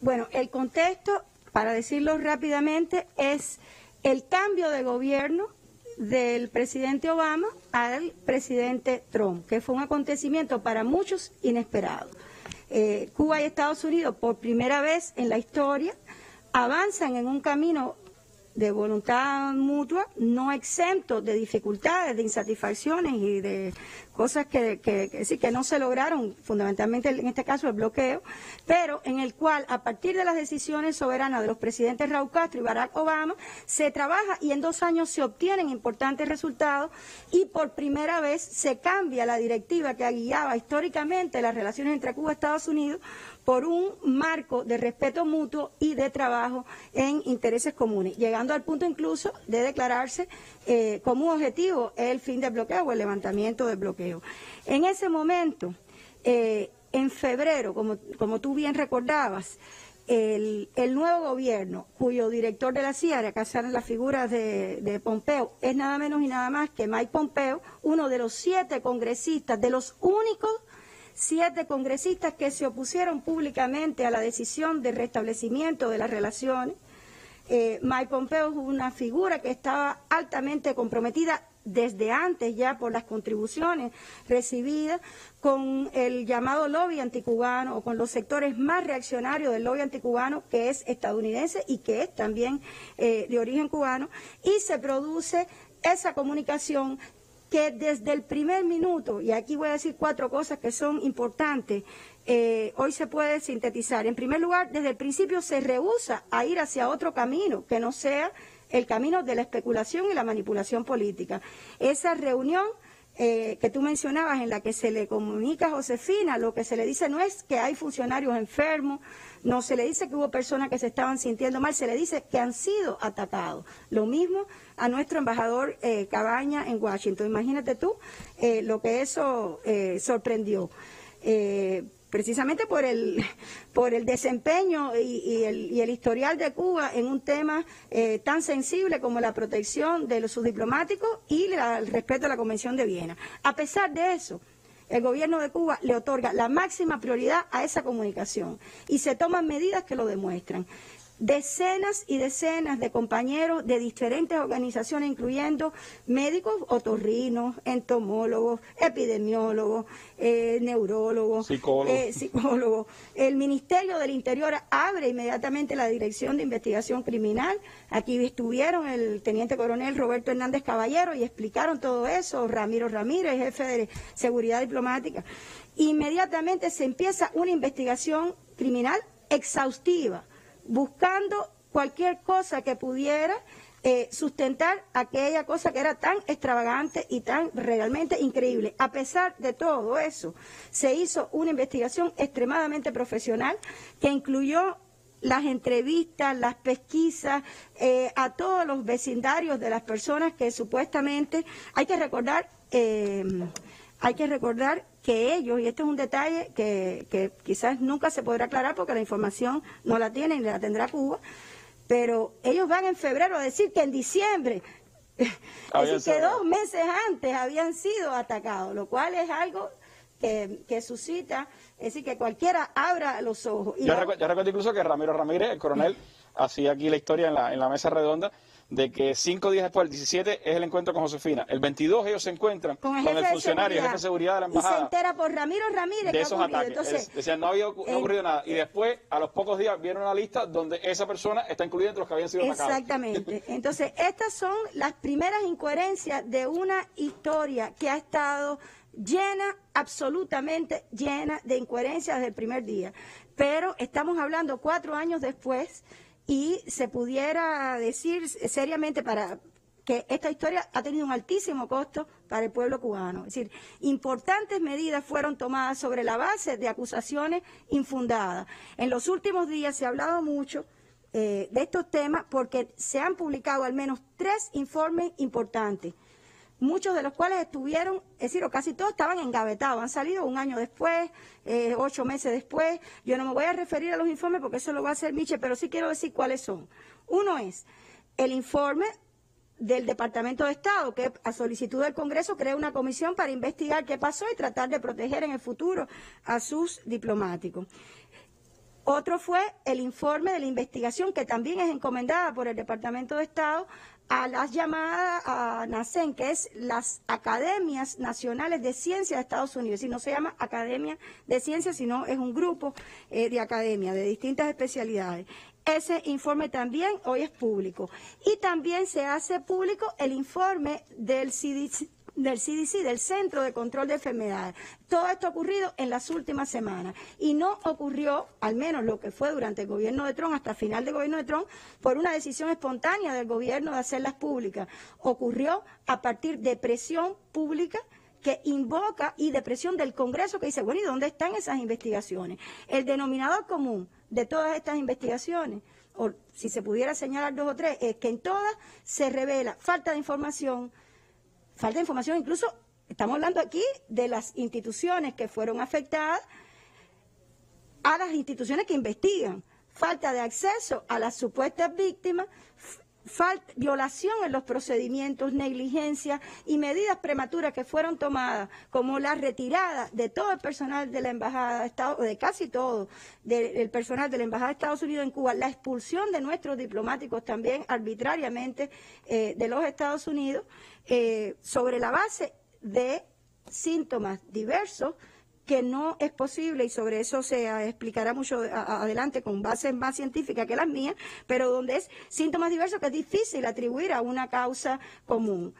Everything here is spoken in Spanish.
Bueno, el contexto, para decirlo rápidamente, es el cambio de gobierno del presidente Obama al presidente Trump, que fue un acontecimiento para muchos inesperado. Eh, Cuba y Estados Unidos, por primera vez en la historia, avanzan en un camino de voluntad mutua, no exento de dificultades, de insatisfacciones y de cosas que, sí, que no se lograron, fundamentalmente en este caso el bloqueo, pero en el cual a partir de las decisiones soberanas de los presidentes Raúl Castro y Barack Obama se trabaja y en dos años se obtienen importantes resultados y por primera vez se cambia la directiva que guiaba históricamente las relaciones entre Cuba y Estados Unidos por un marco de respeto mutuo y de trabajo en intereses comunes, llegando al punto incluso de declararse eh, como objetivo el fin del bloqueo o el levantamiento del bloqueo. En ese momento, eh, en febrero, como, tú bien recordabas, el, nuevo gobierno, cuyo director de la CIA, acá salen las figuras de, de, Pompeo, es nada menos y nada más que Mike Pompeo, uno de los siete congresistas, de los únicos siete congresistas que se opusieron públicamente a la decisión de restablecimiento de las relaciones. Eh, Mike Pompeo es una figura que estaba altamente comprometida desde antes ya por las contribuciones recibidas con el llamado lobby anticubano o con los sectores más reaccionarios del lobby anticubano que es estadounidense y que es también eh, de origen cubano y se produce esa comunicación que desde el primer minuto, y aquí voy a decir cuatro cosas que son importantes, eh, hoy se puede sintetizar. En primer lugar, desde el principio se rehúsa a ir hacia otro camino que no sea el camino de la especulación y la manipulación política. Esa reunión eh, que tú mencionabas en la que se le comunica a Josefina, lo que se le dice no es que hay funcionarios enfermos, no se le dice que hubo personas que se estaban sintiendo mal, se le dice que han sido atacados. Lo mismo a nuestro embajador eh, Cabaña en Washington. Imagínate tú eh, lo que eso eh, sorprendió. Precisamente por el, por el desempeño y, el, historial de Cuba en un tema tan sensible como la protección de los, sus diplomáticos y el respeto a la Convención de Viena. A pesar de eso, el gobierno de Cuba le otorga la máxima prioridad a esa comunicación y se toman medidas que lo demuestran decenas y decenas de compañeros de diferentes organizaciones, incluyendo médicos otorrinos, entomólogos, epidemiólogos, eh, neurólogos, eh, psicólogos. El Ministerio del Interior abre inmediatamente la Dirección de Investigación Criminal. Aquí estuvieron el teniente coronel Roberto Hernández Caballero y explicaron todo eso, Ramiro Ramírez, jefe de Seguridad Diplomática. Inmediatamente se empieza una investigación criminal exhaustiva buscando cualquier cosa que pudiera eh, sustentar aquella cosa que era tan extravagante y tan realmente increíble. A pesar de todo eso, se hizo una investigación extremadamente profesional que incluyó las entrevistas, las pesquisas eh, a todos los vecindarios de las personas que supuestamente hay que recordar eh, hay que recordar que ellos, y este es un detalle que, quizás nunca se podrá aclarar porque la información no la tienen, la tendrá Cuba, pero ellos van en febrero a decir que en diciembre, es decir, que dos meses antes habían sido atacados, lo cual es algo que, suscita, es decir, que cualquiera abra los ojos. yo, recuerdo, incluso que Ramiro Ramírez, el coronel, hacía aquí la historia en la, en la mesa redonda, de que cinco días después, el 17, es el encuentro con Josefina. El 22 ellos se encuentran con el, funcionario, el jefe de seguridad de la embajada. Y se entera por Ramiro Ramírez de esos ataques. decían, no había ocurrido nada. Y después, a los pocos días, vieron una lista donde esa persona está incluida entre los que habían sido atacados. Exactamente. Entonces, estas son las primeras incoherencias de una historia que ha estado llena, absolutamente llena de incoherencias desde el primer día. Pero estamos hablando cuatro años después y se pudiera decir seriamente para que esta historia ha tenido un altísimo costo para el pueblo cubano. Es decir, importantes medidas fueron tomadas sobre la base de acusaciones infundadas. En los últimos días se ha hablado mucho eh, de estos temas porque se han publicado al menos tres informes importantes muchos de los cuales estuvieron, es decir, o casi todos estaban engavetados, han salido un año después, eh, ocho meses después. Yo no me voy a referir a los informes porque eso lo va a hacer Miche, pero sí quiero decir cuáles son. Uno es el informe del Departamento de Estado, que a solicitud del Congreso crea una comisión para investigar qué pasó y tratar de proteger en el futuro a sus diplomáticos. Otro fue el informe de la investigación que también es encomendada por el Departamento de Estado a las llamadas a NACEN, que es las Academias Nacionales de Ciencias de Estados Unidos. Y no se llama Academia de Ciencias, sino es un grupo eh, de academias de distintas especialidades. Ese informe también hoy es público. Y también se hace público el informe del CDC, del CDC, del Centro de Control de Enfermedades. Todo esto ha ocurrido en las últimas semanas y no ocurrió, al menos lo que fue durante el gobierno de Trump, hasta el final del gobierno de Trump, por una decisión espontánea del gobierno de hacerlas públicas. Ocurrió a partir de presión pública que invoca y de presión del Congreso que dice, bueno, ¿y dónde están esas investigaciones? El denominador común de todas estas investigaciones, o si se pudiera señalar dos o tres, es que en todas se revela falta de información, falta de información, incluso estamos hablando aquí de las instituciones que fueron afectadas a las instituciones que investigan, falta de acceso a las supuestas víctimas, violación en los procedimientos, negligencia y medidas prematuras que fueron tomadas, como la retirada de todo el personal de la Embajada de Estados de casi todo del personal de la Embajada de Estados Unidos en Cuba, la expulsión de nuestros diplomáticos también arbitrariamente eh, de los Estados Unidos, eh, sobre la base de síntomas diversos que no es posible, y sobre eso se explicará mucho adelante con bases más científicas que las mías, pero donde es síntomas diversos que es difícil atribuir a una causa común.